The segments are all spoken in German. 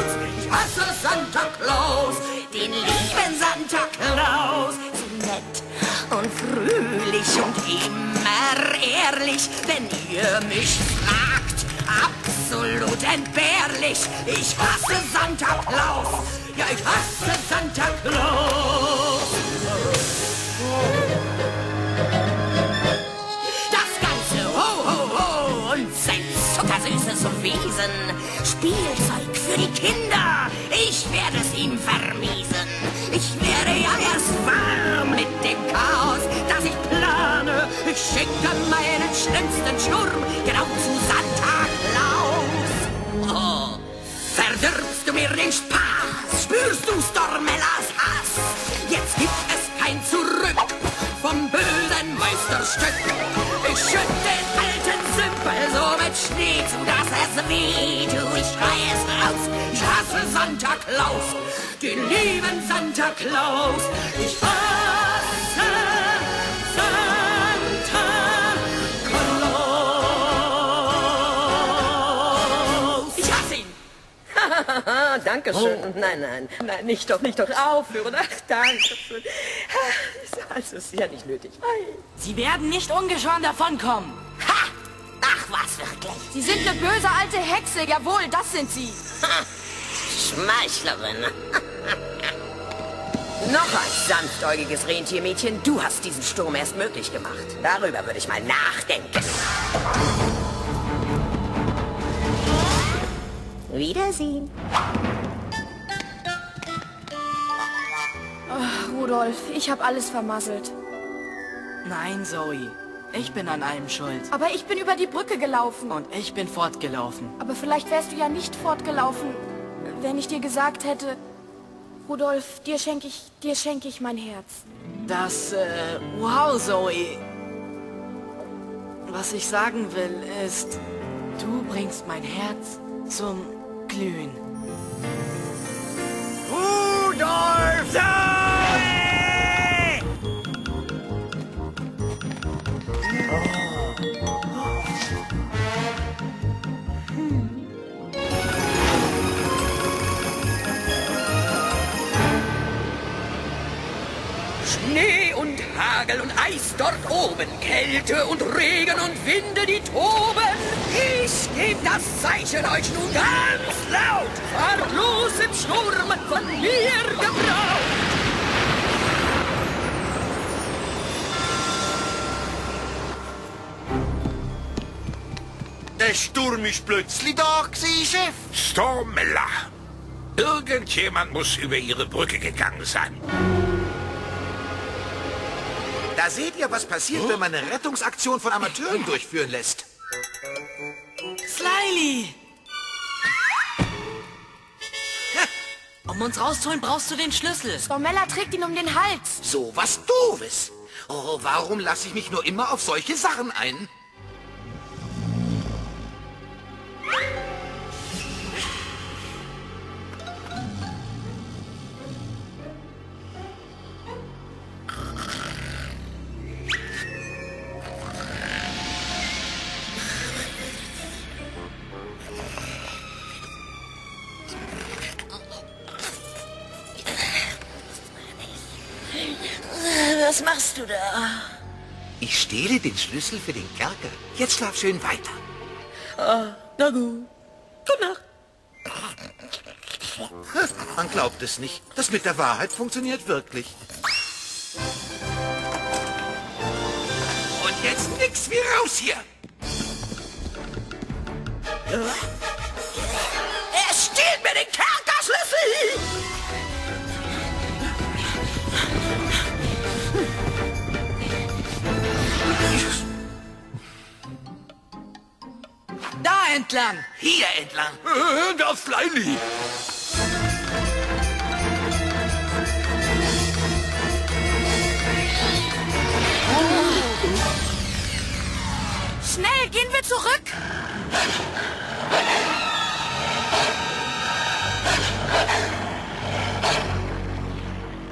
raus. Ich hasse Santa Claus, den lieben Santa Claus. So nett und fröhlich und immer ehrlich, wenn ihr mich fragt. Absolut entbehrlich. Ich hasse Santa Claus. Ja, ich hasse Santa Claus. Das ganze Ho, Ho, Ho und sein zuckersüßes Wesen. Spielzeug für die Kinder. Ich werde es ihm vermiesen. Ich werde ja erst warm mit dem Chaos, das ich plane. Ich schicke meinen schlimmsten Sturm genau zu Santa Claus. Oh, verdirbst du mir den Spaß? Spürst du Stormellas Hass? Jetzt gibt es kein Zurück vom bösen Meisterstück. Ich schütt Sümpel so mit Schnee zu, dass es weh tut. Ich schrei es raus. Ich hasse Santa Claus, den lieben Santa Claus. Ich hasse Santa Claus. Ich hasse ihn. Ah, danke schön. Nein, nein, nein, nicht doch, nicht doch. Aufhören. Ach, danke schön. Also, ist ja nicht nötig. Sie werden nicht ungeschoren davonkommen. Sie sind eine böse alte Hexe, jawohl, das sind sie. Schmeichlerin. Noch ein sanftäugiges Rentiermädchen. Du hast diesen Sturm erst möglich gemacht. Darüber würde ich mal nachdenken. Wiedersehen. Rudolf, ich habe alles vermasselt. Nein, Zoe. Ich bin an allem schuld. Aber ich bin über die Brücke gelaufen. Und ich bin fortgelaufen. Aber vielleicht wärst du ja nicht fortgelaufen, wenn ich dir gesagt hätte, Rudolf, dir schenke ich, dir schenke ich mein Herz. Das, äh, wow, Zoe. Was ich sagen will, ist, du bringst mein Herz zum Glühen. Rudolf! Zoe! Schnee und Hagel und Eis dort oben, Kälte und Regen und Winde, die toben. Ich geb das Zeichen euch nun ganz laut. Fahrt los im Sturm, von mir gebraut. Der Sturm ist plötzlich da gewesen, Chef. Stormella. Irgendjemand muss über ihre Brücke gegangen sein. Da seht ihr, was passiert, wenn man eine Rettungsaktion von Amateuren durchführen lässt. Slyly! Um uns rauszuholen, brauchst du den Schlüssel. Stormella trägt ihn um den Hals. So was Doofes. Oh, warum lasse ich mich nur immer auf solche Sachen ein? Was machst du da? Ich stehle den Schlüssel für den Kerker. Jetzt schlaf schön weiter. Na gut. Gute Nacht. Man glaubt es nicht. Das mit der Wahrheit funktioniert wirklich. Und jetzt nix wie raus hier. Er stiehlt mir den Kerkerschlüssel! Entlang. Hier entlang. Äh, da Slyly. Schnell, gehen wir zurück.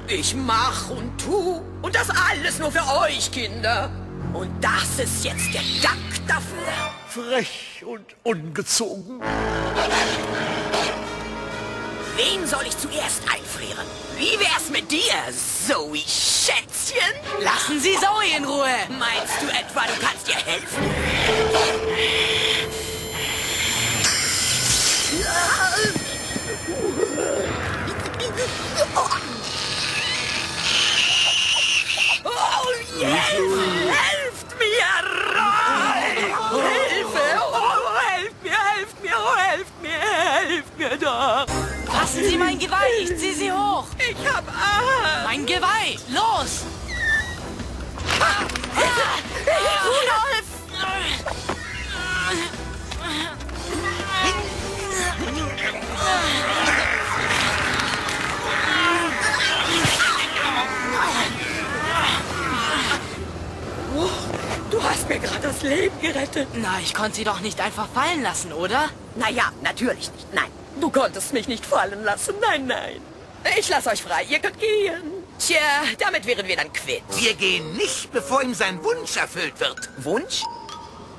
Ich mach und tu und das alles nur für euch, Kinder. Und das ist jetzt der Dank dafür. Frech und ungezogen. soll ich zuerst einfrieren? Wie wär's mit dir, Zoe Schätzchen? Lassen Sie Zoe in Ruhe. Meinst du etwa, du kannst dir helfen? Lassen Sie mein Geweih. Ich zieh Sie hoch. Ich hab Angst! Mein Geweih. Los. Rudolf! Du hast mir gerade das Leben gerettet. Na, ich konnte Sie doch nicht einfach fallen lassen, oder? Naja, natürlich nicht. Nein. Du konntest mich nicht fallen lassen. Nein, nein. Ich lasse euch frei. Ihr könnt gehen. Tja, damit wären wir dann quitt. Wir gehen nicht, bevor ihm sein Wunsch erfüllt wird. Wunsch?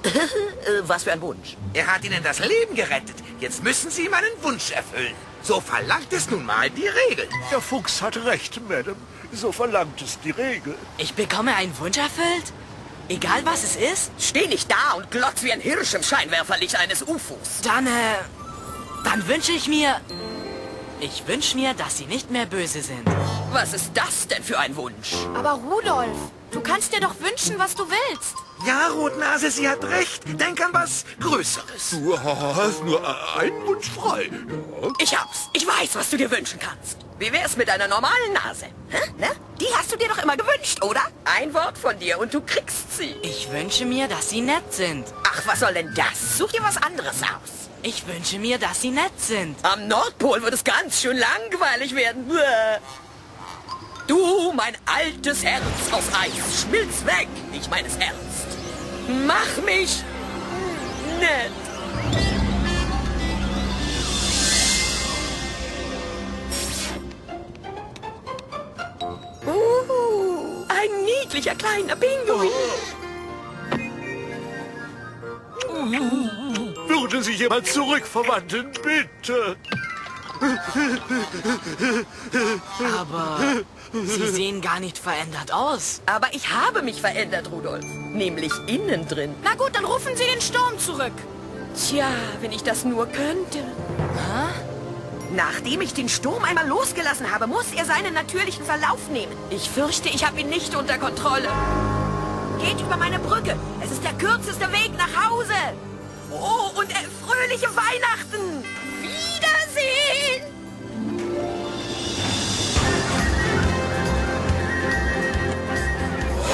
Äh, Was für ein Wunsch? Er hat ihnen das Leben gerettet. Jetzt müssen sie ihm einen Wunsch erfüllen. So verlangt es nun mal die Regel. Der Fuchs hat recht, Madame. So verlangt es die Regel. Ich bekomme einen Wunsch erfüllt? Egal was es ist? Steh nicht da und glotz wie ein Hirsch im Scheinwerferlicht eines UFOs. Dann, äh, dann wünsche ich mir... Ich wünsche mir, dass Sie nicht mehr böse sind. Was ist das denn für ein Wunsch? Aber Rudolf, du kannst dir doch wünschen, was du willst. Ja, Rotnase, sie hat recht. Denk an was Größeres. Du hast nur einen Wunsch frei. Ja. Ich hab's. Ich weiß, was du dir wünschen kannst. Wie wär's mit einer normalen Nase? Hä? Ne? Die hast du dir doch immer gewünscht, oder? Ein Wort von dir und du kriegst sie. Ich wünsche mir, dass Sie nett sind. Ach, was soll denn das? Such dir was anderes aus. Ich wünsche mir, dass Sie nett sind. Am Nordpol wird es ganz schön langweilig werden. Du, mein altes Herz aus Eis, schmilz weg, ich meines Ernst. Mach mich nett. Uh, ein niedlicher kleiner Pinguin. Würde sich jemand zurückverwandeln, bitte? Aber Sie sehen gar nicht verändert aus. Aber ich habe mich verändert, Rudolf. Nämlich innen drin. Na gut, dann rufen Sie den Sturm zurück. Tja, wenn ich das nur könnte. Nachdem ich den Sturm einmal losgelassen habe, muss er seinen natürlichen Verlauf nehmen. Ich fürchte, ich habe ihn nicht unter Kontrolle. Geht über meine Brücke. Es ist der kürzeste Weg nach Hause. Oh, und äh, fröhliche Weihnachten. Wiedersehen.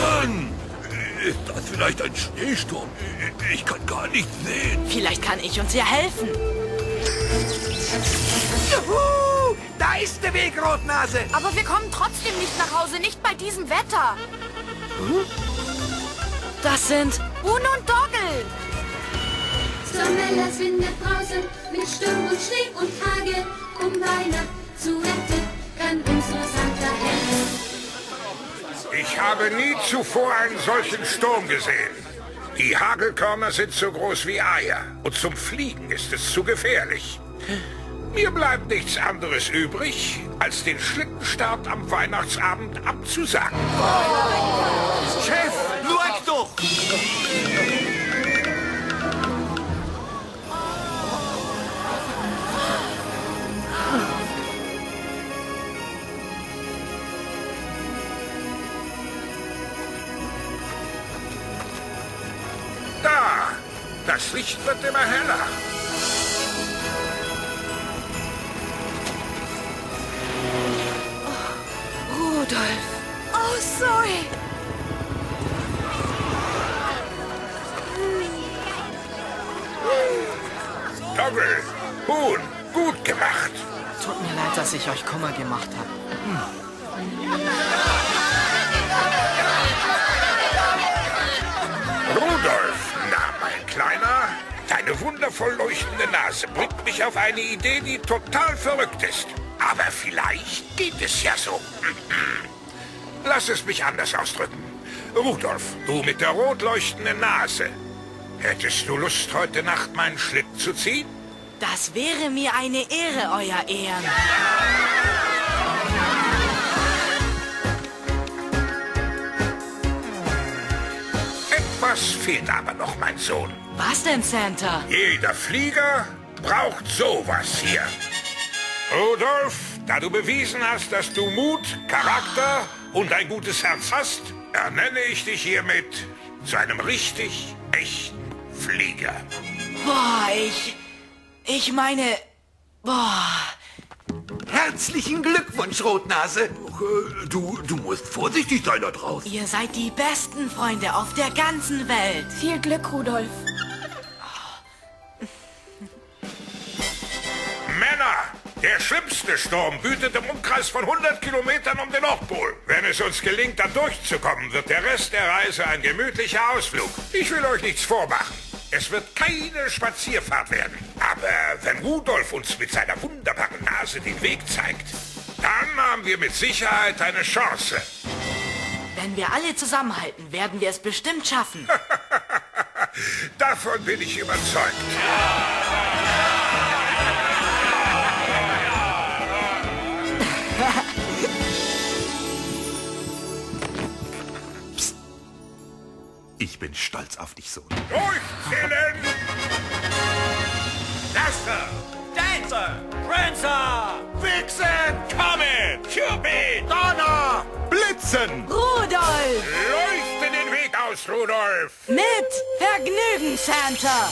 Mann! Ist das vielleicht ein Schneesturm? Ich kann gar nicht sehen. Vielleicht kann ich uns ja helfen. Juhu! Da ist der Weg, Rotnase. Aber wir kommen trotzdem nicht nach Hause, nicht bei diesem Wetter. Das sind... Uno und Doggle. Sommerlass windet draußen mit Sturm und Schnee und Hagel. Um Weihnacht zu retten, kann uns nur Santa helfen. Ich habe nie zuvor einen solchen Sturm gesehen. Die Hagelkörner sind so groß wie Eier und zum Fliegen ist es zu gefährlich. Mir bleibt nichts anderes übrig, als den Schlittenstart am Weihnachtsabend abzusagen. Chef, Das Licht wird immer heller. Rudolf. Oh, sorry. Toggle, Huhn, gut gemacht. Tut mir leid, dass ich euch Kummer gemacht habe. Rudolf, wundervoll leuchtende Nase bringt mich auf eine Idee, die total verrückt ist. Aber vielleicht geht es ja so. Lass es mich anders ausdrücken. Rudolf, du mit der rot leuchtenden Nase. Hättest du Lust, heute Nacht meinen Schlitten zu ziehen? Das wäre mir eine Ehre, Euer Ehren. Etwas fehlt aber noch, mein Sohn. Was denn, Santa? Jeder Flieger braucht sowas hier. Rudolf, da du bewiesen hast, dass du Mut, Charakter und ein gutes Herz hast, ernenne ich dich hiermit zu einem richtig echten Flieger. Boah, ich... Ich meine... Boah... Herzlichen Glückwunsch, Rotnase. Ach, äh, Du, du musst vorsichtig sein da draußen. Ihr seid die besten Freunde auf der ganzen Welt. Viel Glück, Rudolf. Der schlimmste Sturm wütet im Umkreis von 100 Kilometern um den Nordpol. Wenn es uns gelingt, da durchzukommen, wird der Rest der Reise ein gemütlicher Ausflug. Ich will euch nichts vormachen. Es wird keine Spazierfahrt werden. Aber wenn Rudolf uns mit seiner wunderbaren Nase den Weg zeigt, dann haben wir mit Sicherheit eine Chance. Wenn wir alle zusammenhalten, werden wir es bestimmt schaffen. Davon bin ich überzeugt. Ich bin stolz auf dich, Sohn. Durchzählen! Laster, Dancer, Prancer, Vixen, Comet, Cupid, Donner, Blitzen! Rudolf! Leuchte den Weg aus, Rudolf! Mit Vergnügen, Santa!